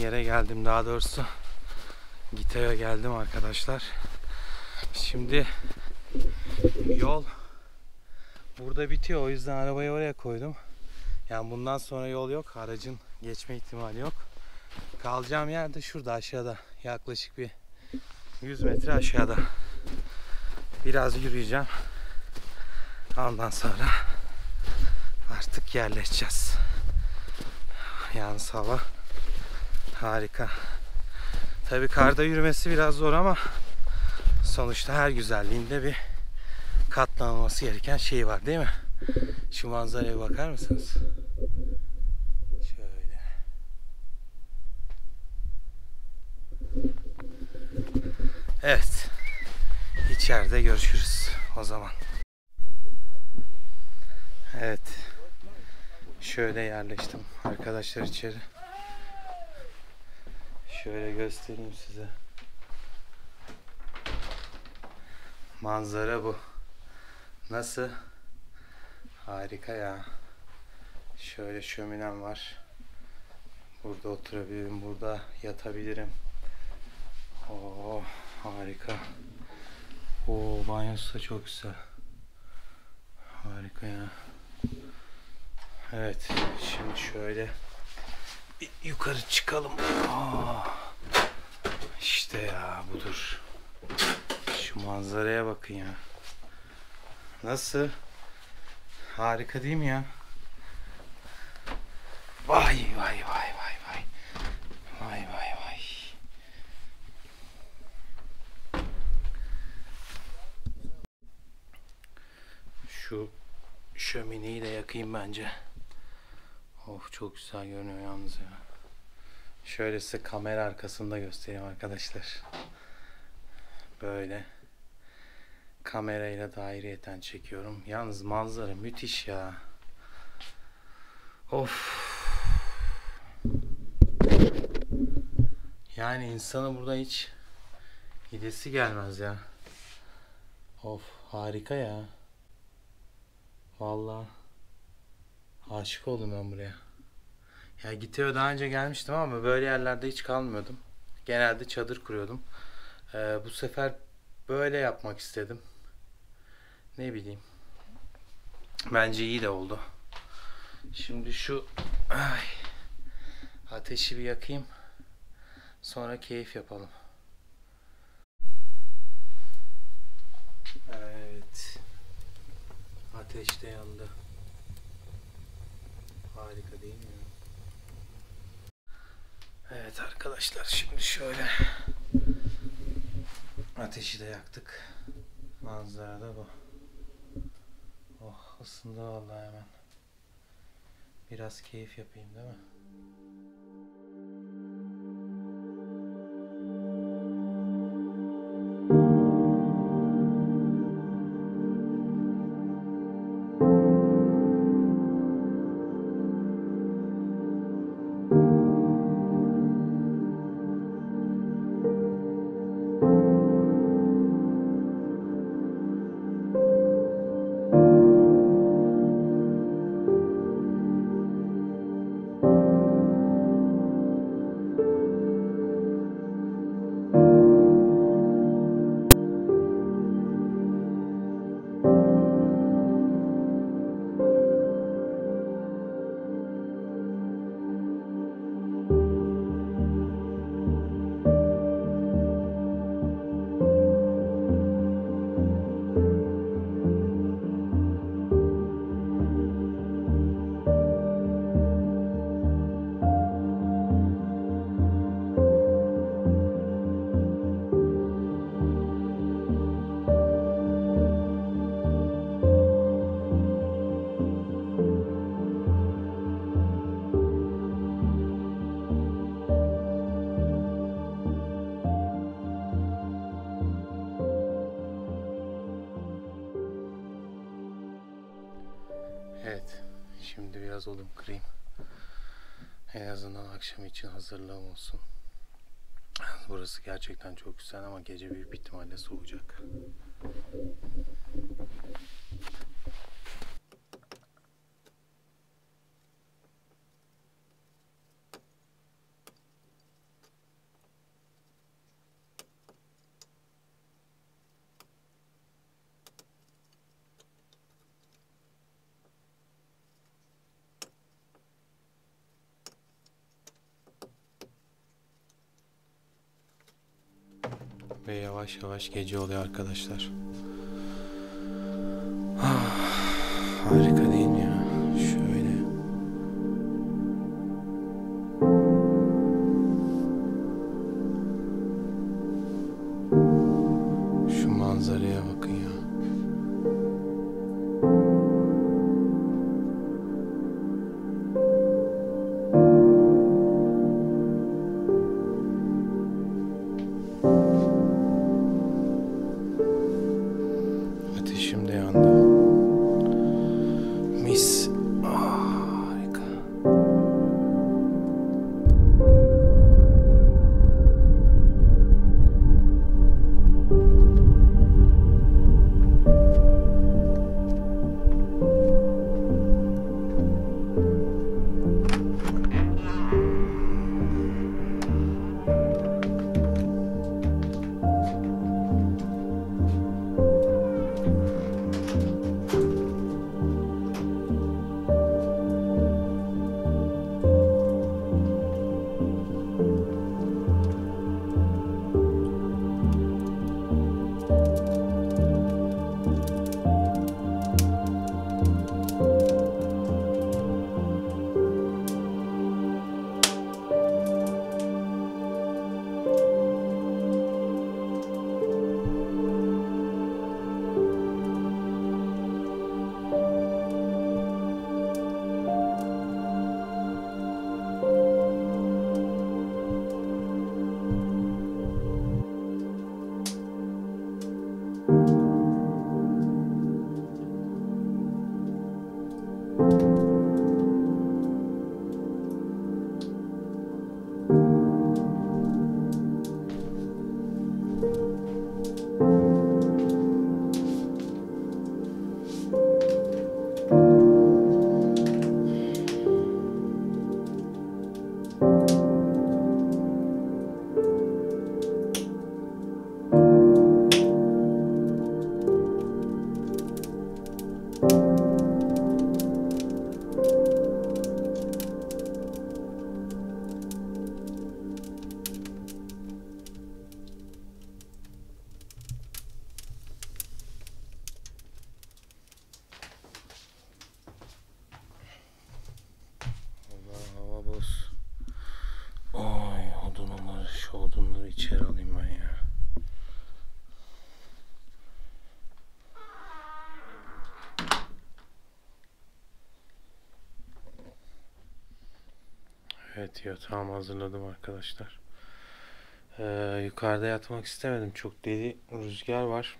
geldim daha doğrusu. Gita'ya geldim arkadaşlar. Şimdi yol burada bitiyor. O yüzden arabayı oraya koydum. Yani bundan sonra yol yok. Aracın geçme ihtimali yok. Kalacağım yer de şurada aşağıda. Yaklaşık bir 100 metre aşağıda. Biraz yürüyeceğim. Ondan sonra artık yerleşeceğiz. Yalnız hava harika. Tabii karda yürümesi biraz zor ama sonuçta her güzelliğinde bir katlanılması gereken şey var değil mi? Şu manzaraya bakar mısınız? Şöyle. Evet. İçeride görüşürüz o zaman. Evet. Şöyle yerleştim arkadaşlar içeri. Şöyle göstereyim size. Manzara bu. Nasıl? Harika ya. Şöyle şöminem var. Burada oturabilirim, burada yatabilirim. Oo, harika. Oo, banyosu da çok güzel. Harika ya. Evet, şimdi şöyle bir yukarı çıkalım. Aa, işte ya budur. Şu manzaraya bakın ya. Nasıl? Harika değil mi ya? Vay vay vay vay vay. Vay vay vay. Şu şömineyi de yakayım bence. Of çok güzel görünüyor yalnız ya. Şöyle size kamera arkasında göstereyim arkadaşlar. Böyle kamerayla dairiyeten çekiyorum. Yalnız manzara müthiş ya. Of. Yani insanı burada hiç gidesi gelmez ya. Of harika ya. Vallahi aşık oldum ben buraya. Ya Giteo daha önce gelmiştim ama böyle yerlerde hiç kalmıyordum. Genelde çadır kuruyordum. Ee, bu sefer böyle yapmak istedim. Ne bileyim. Bence iyi de oldu. Şimdi şu ay, ateşi bir yakayım. Sonra keyif yapalım. Evet. Ateş de yandı. Harika değil mi? Evet arkadaşlar şimdi şöyle ateşi de yaktık. Manzara da bu. Oh ısındı vallahi hemen. Biraz keyif yapayım değil mi? Akşam için hazırlığım olsun. Burası gerçekten çok güzel ama gece büyük ihtimalle soğuyacak. Ve yavaş yavaş gece oluyor arkadaşlar. Evet yatağımı hazırladım arkadaşlar. Ee, yukarıda yatmak istemedim. Çok deli rüzgar var.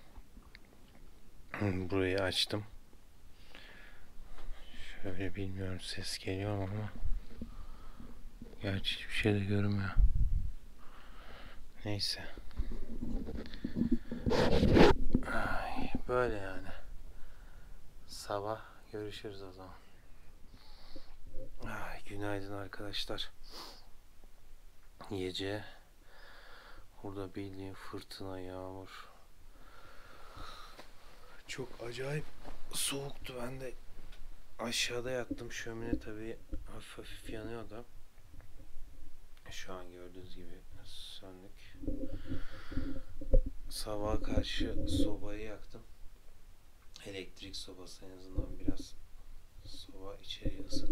Burayı açtım. Şöyle bilmiyorum ses geliyor ama Gerçi hiçbir şey de görünmüyor. Neyse. Ay, böyle yani. Sabah görüşürüz o zaman. Ay, günaydın arkadaşlar. Gece burada bildiğin fırtına, yağmur. Çok acayip soğuktu. Ben de aşağıda yattım. Şömine tabii hafif hafif yanıyordu. Şu an gördüğünüz gibi söndük. Sabaha karşı sobayı yaktım. Elektrik sobası en azından biraz soba içeriği ısıttı.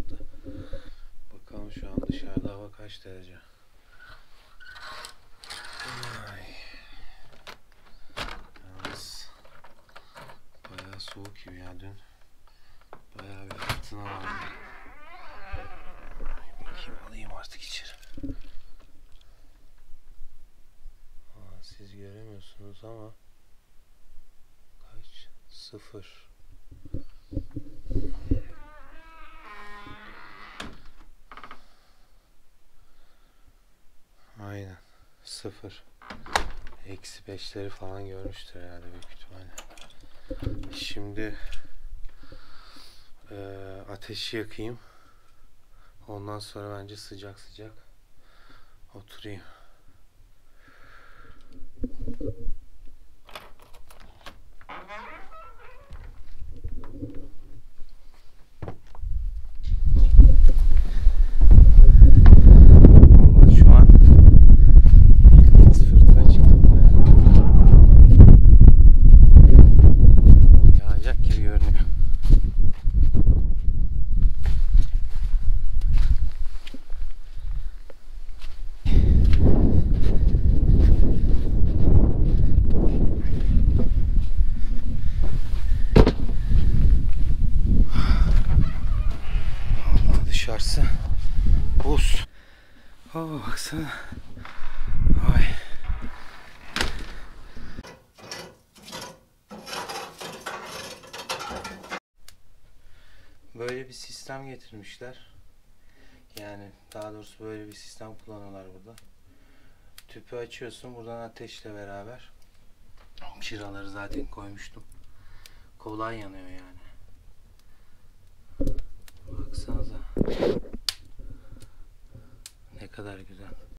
Şu an dışarıda hava kaç derece. Ay. Yalnız bayağı soğuk gibi ya dün. Bayağı bir fırtına vardı. Ay, Bakayım alayım artık içeri. Aa, siz göremiyorsunuz ama kaç? Sıfır. Sıfır. Eksi beşleri falan görmüştür herhalde büyük ihtimalle. Şimdi eee, ateşi yakayım. Ondan sonra bence sıcak sıcak oturayım. Vallahi şu an bildiğiniz fırtına çıktı burada ya. Baksana. Ay. Böyle bir sistem getirmişler. Yani daha doğrusu böyle bir sistem kullanıyorlar burada. Tüpü açıyorsun buradan ateşle beraber. Çıraları zaten koymuştum. Kolay yanıyor yani. Baksanıza. Ne kadar güzel.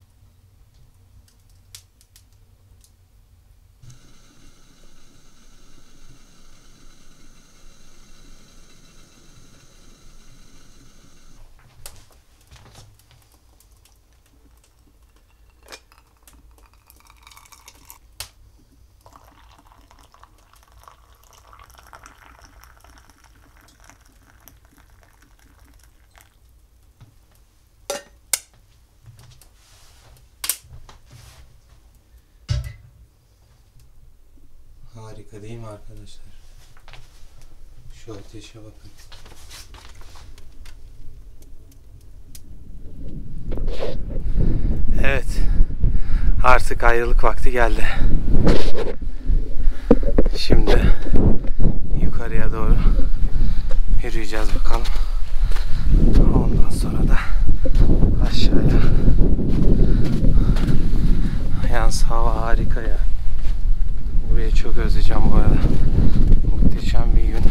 Harika değil mi arkadaşlar? Şu ateşe bakın. Evet. Artık ayrılık vakti geldi. Şimdi yukarıya doğru yürüyeceğiz bakalım. Ondan sonra da aşağıya. Yalnız hava harika ya. Burayı çok özleyeceğim bu arada. Muhteşem bir gün.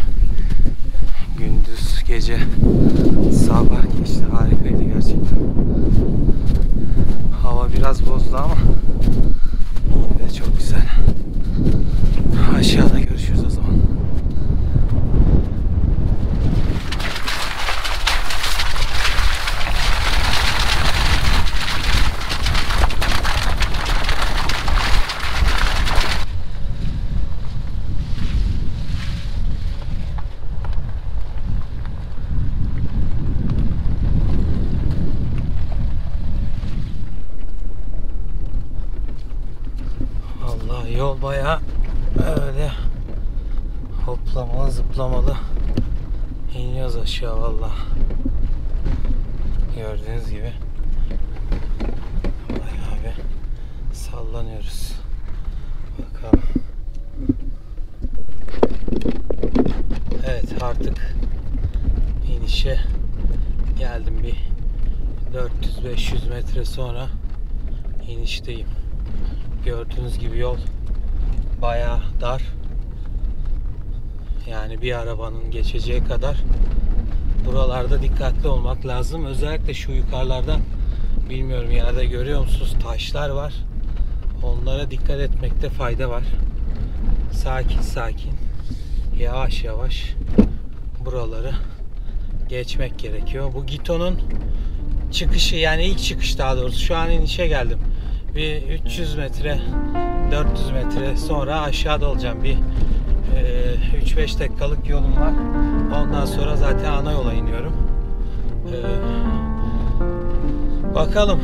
Gündüz, gece, sabah geçti. Harikaydı gerçekten. Hava biraz bozdu ama yine de çok güzel. Aşağıda görüşürüz o zaman. Allah yol bayağı öyle hoplamalı zıplamalı iniyoruz aşağı valla. Gördüğünüz gibi bayağı bir sallanıyoruz. Bakalım. Evet artık inişe geldim bir 400-500 metre sonra inişteyim. Gördüğünüz gibi yol bayağı dar. Yani bir arabanın geçeceği kadar buralarda dikkatli olmak lazım. Özellikle şu yukarılarda bilmiyorum yerde görüyor musunuz taşlar var. Onlara dikkat etmekte fayda var. Sakin sakin yavaş yavaş buraları geçmek gerekiyor. Bu Gito'nun çıkışı yani ilk çıkış daha doğrusu şu an inişe geldim bir 300 metre 400 metre sonra aşağıda olacağım bir 3-5 dakikalık yolum var. Ondan sonra zaten ana yola iniyorum. E, bakalım